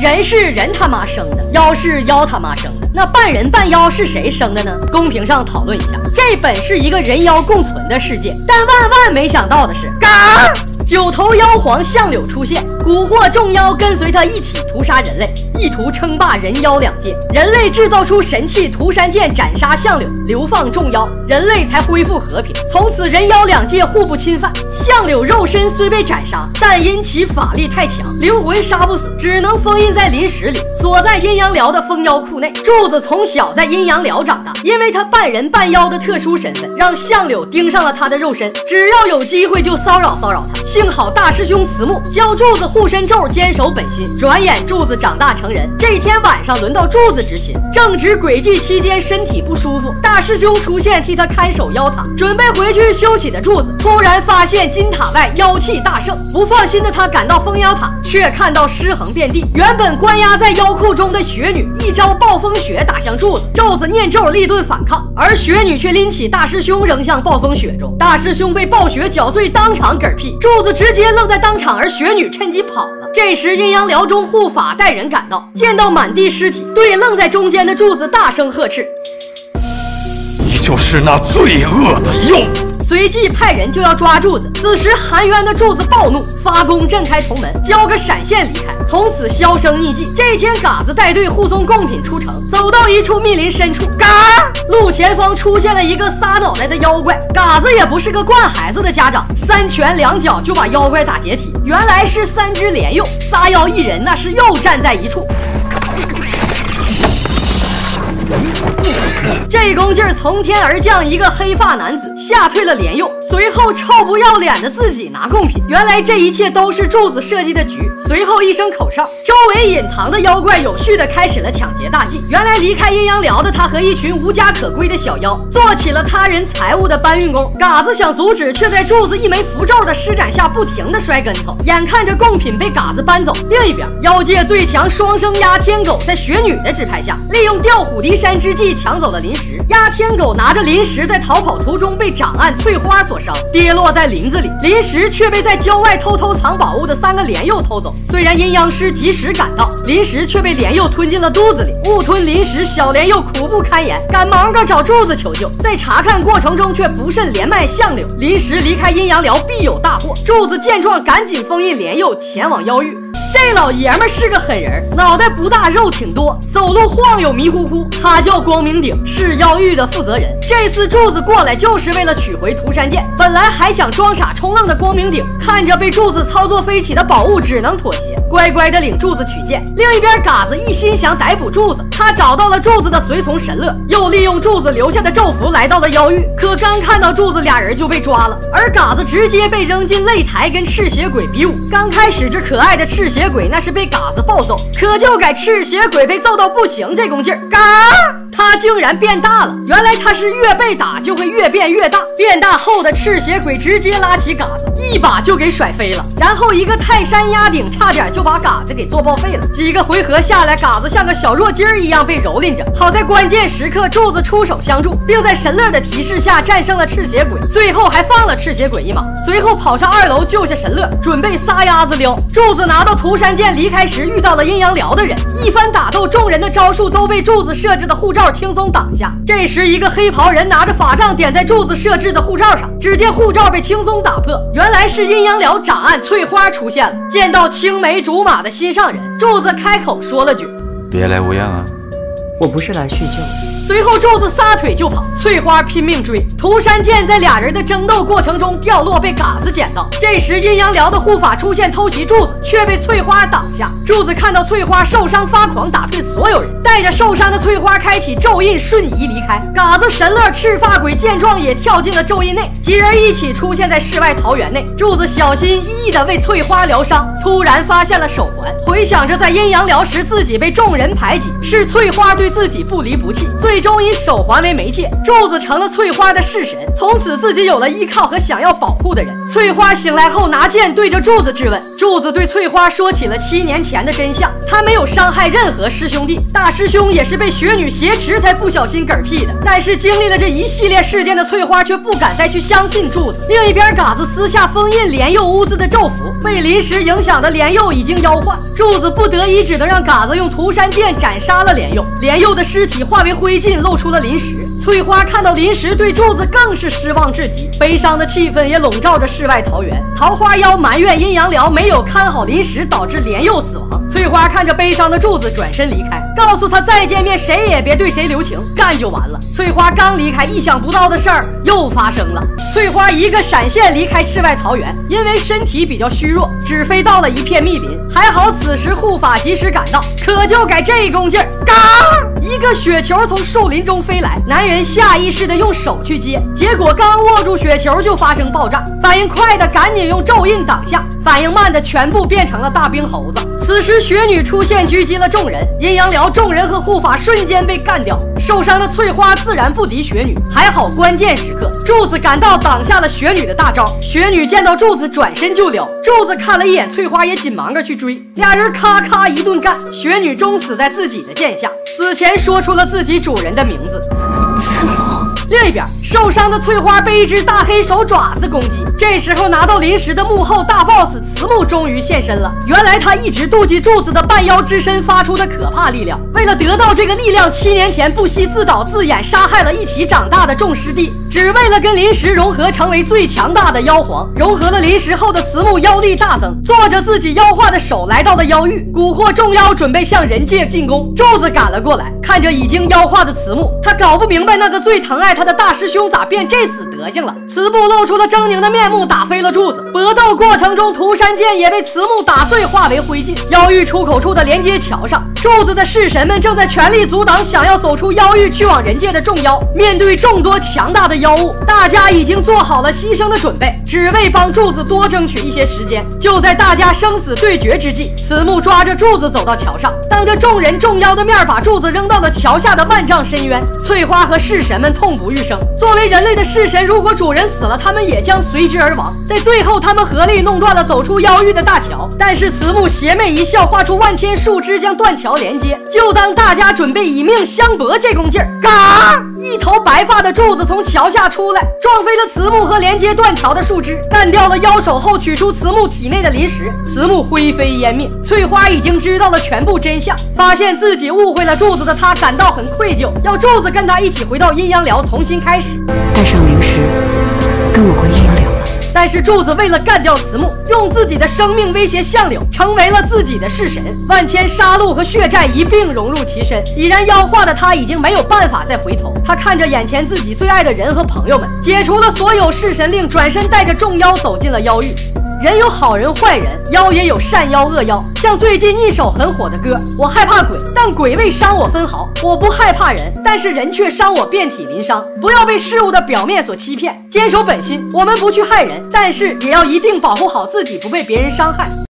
人是人他妈生的，妖是妖他妈生的，那半人半妖是谁生的呢？公屏上讨论一下。这本是一个人妖共存的世界，但万万没想到的是，嘎，九头妖皇相柳出现，蛊惑众妖跟随他一起屠杀人类。意图称霸人妖两界，人类制造出神器涂山剑斩杀相柳，流放众妖，人类才恢复和平。从此人妖两界互不侵犯。相柳肉身虽被斩杀，但因其法力太强，灵魂杀不死，只能封印在灵石里，锁在阴阳寮的封妖库内。柱子从小在阴阳寮长大，因为他半人半妖的特殊身份，让相柳盯上了他的肉身，只要有机会就骚扰骚扰他。幸好大师兄慈木教柱子护身咒，坚守本心。转眼柱子长大成。人这天晚上轮到柱子执勤，正值诡计期间，身体不舒服。大师兄出现替他看守妖塔，准备回去休息的柱子，突然发现金塔外妖气大盛，不放心的他赶到封妖塔，却看到尸横遍地。原本关押在妖库中的雪女，一招暴风雪打向柱子，柱子念咒立顿反抗，而雪女却拎起大师兄扔向暴风雪中，大师兄被暴雪搅碎，当场嗝屁，柱子直接愣在当场，而雪女趁机跑了。这时阴阳寮中护法带人赶到。见到满地尸体，对愣在中间的柱子大声呵斥：“就是那罪恶的妖！”随即派人就要抓柱子。此时含冤的柱子暴怒，发功震开铜门，交个闪现离开，从此销声匿迹。这天，嘎子带队护送贡品出城，走到一处密林深处，嘎，路前方出现了一个仨脑袋的妖怪。嘎子也不是个惯孩子的家长，三拳两脚就把妖怪打解体。原来是三只莲鼬，仨妖一人，那是又站在一处。这功劲儿从天而降，一个黑发男子。吓退了莲佑，随后臭不要脸的自己拿贡品。原来这一切都是柱子设计的局。随后一声口哨，周围隐藏的妖怪有序的开始了抢劫大计。原来离开阴阳寮的他和一群无家可归的小妖做起了他人财物的搬运工。嘎子想阻止，却在柱子一枚符咒的施展下不停的摔跟头。眼看着贡品被嘎子搬走，另一边妖界最强双生压天狗在雪女的指派下，利用调虎离山之计抢走了灵。石压天狗拿着灵石在逃跑途中被长案翠花所伤，跌落在林子里。灵石却被在郊外偷偷藏宝物的三个莲幼偷走。虽然阴阳师及时赶到，灵石却被莲幼吞进了肚子里。误吞灵石，小莲幼苦不堪言，赶忙的找柱子求救。在查看过程中，却不慎连麦相柳。灵石离开阴阳寮必有大祸。柱子见状，赶紧封印莲幼，前往妖域。这老爷们是个狠人，脑袋不大，肉挺多，走路晃悠迷糊糊。他叫光明顶，是妖域的负责人。这次柱子过来就是为了取回涂山剑。本来还想装傻充愣的光明顶，看着被柱子操作飞起的宝物，只能妥协。乖乖的领柱子取剑，另一边嘎子一心想逮捕柱子，他找到了柱子的随从神乐，又利用柱子留下的咒符来到了妖域。可刚看到柱子，俩人就被抓了，而嘎子直接被扔进擂台跟赤血鬼比武。刚开始这可爱的赤血鬼那是被嘎子暴揍，可就该赤血鬼被揍到不行这功劲儿，嘎。他竟然变大了！原来他是越被打就会越变越大。变大后的赤血鬼直接拉起嘎子，一把就给甩飞了。然后一个泰山压顶，差点就把嘎子给做报废了。几个回合下来，嘎子像个小弱鸡儿一样被蹂躏着。好在关键时刻柱子出手相助，并在神乐的提示下战胜了赤血鬼，最后还放了赤血鬼一马。随后跑上二楼救下神乐，准备撒丫子撩。柱子拿到涂山剑离开时，遇到了阴阳寮的人，一番打斗，众人的招数都被柱子设置的护照。轻松挡下。这时，一个黑袍人拿着法杖点在柱子设置的护照上，只见护照被轻松打破。原来是阴阳寮长案翠花出现了。见到青梅竹马的心上人，柱子开口说了句：“别来无恙啊，我不是来叙旧。”随后，柱子撒腿就跑，翠花拼命追。涂山剑在俩人的争斗过程中掉落，被嘎子捡到。这时，阴阳寮的护法出现偷袭柱子，却被翠花挡下。柱子看到翠花受伤发狂，打退所有人，带着受伤的翠花开启咒印，瞬移离开。嘎子、神乐、赤发鬼见状也跳进了咒印内，几人一起出现在世外桃源内。柱子小心翼翼地为翠花疗伤，突然发现了手环，回想着在阴阳寮时自己被众人排挤，是翠花对自己不离不弃。最终以手环为媒介，柱子成了翠花的式神，从此自己有了依靠和想要保护的人。翠花醒来后拿剑对着柱子质问，柱子对翠花说起了七年前的真相，他没有伤害任何师兄弟，大师兄也是被雪女挟持才不小心嗝屁的。但是经历了这一系列事件的翠花却不敢再去相信柱子。另一边，嘎子私下封印莲佑屋子的咒符，被临时影响的莲佑已经妖化，柱子不得已只能让嘎子用涂山剑斩杀了莲佑，莲佑的尸体化为灰烬，露出了临时。翠花看到临时，对柱子更是失望至极，悲伤的气氛也笼罩着世外桃源。桃花妖埋怨阴阳寮没有看好临时，导致莲幼死亡。翠花看着悲伤的柱子，转身离开，告诉他再见面谁也别对谁留情，干就完了。翠花刚离开，意想不到的事儿又发生了。翠花一个闪现离开世外桃源，因为身体比较虚弱，只飞到了一片密林。还好此时护法及时赶到，可就该这功劲儿，嘎！一个雪球从树林中飞来，男人下意识的用手去接，结果刚握住雪球就发生爆炸。反应快的赶紧用咒印挡下，反应慢的全部变成了大冰猴子。此时雪女出现，狙击了众人，阴阳寮众人和护法瞬间被干掉。受伤的翠花自然不敌雪女，还好关键时刻柱子赶到挡下了雪女的大招。雪女见到柱子转身就撩，柱子看了一眼翠花，也紧忙着去追，俩人咔咔一顿干，雪女终死在自己的剑下，死前说出了自己主人的名字。另一边，受伤的翠花被一只大黑手爪子攻击。这时候，拿到临时的幕后大 boss 慈木终于现身了。原来他一直妒忌柱子的半妖之身发出的可怕力量，为了得到这个力量，七年前不惜自导自演，杀害了一起长大的众师弟，只为了跟临时融合，成为最强大的妖皇。融合了临时后的慈木妖力大增，做着自己妖化的手来到了妖域，蛊惑众妖，准备向人界进攻。柱子赶了过来，看着已经妖化的慈木，他搞不明白那个最疼爱。他的大师兄咋变这死德行了？慈木露出了狰狞的面目，打飞了柱子。搏斗过程中，涂山剑也被慈木打碎，化为灰烬。妖域出口处的连接桥上，柱子的式神们正在全力阻挡想要走出妖域去往人界的众妖。面对众多强大的妖物，大家已经做好了牺牲的准备，只为帮柱子多争取一些时间。就在大家生死对决之际，慈木抓着柱子走到桥上，当着众人众妖的面，把柱子扔到了桥下的万丈深渊。翠花和式神们痛不。欲生。作为人类的式神，如果主人死了，他们也将随之而亡。在最后，他们合力弄断了走出妖域的大桥。但是慈木邪魅一笑，画出万千树枝将断桥连接。就当大家准备以命相搏这功劲儿，嘎！一头白发的柱子从桥下出来，撞飞了慈木和连接断桥的树枝，干掉了妖手后，取出慈木体内的灵石，慈木灰飞烟灭。翠花已经知道了全部真相，发现自己误会了柱子的她感到很愧疚，要柱子跟她一起回到阴阳寮。重新开始，带上灵石，但是柱子为了干掉慈木，用自己的生命威胁相柳，成为了自己的式神。万千杀戮和血债一并融入其身，已然妖化的他已经没有办法再回头。他看着眼前自己最爱的人和朋友们，解除了所有式神令，转身带着众妖走进了妖域。人有好人坏人，妖也有善妖恶妖。像最近一首很火的歌，我害怕鬼，但鬼未伤我分毫；我不害怕人，但是人却伤我遍体鳞伤。不要被事物的表面所欺骗，坚守本心。我们不去害人，但是也要一定保护好自己，不被别人伤害。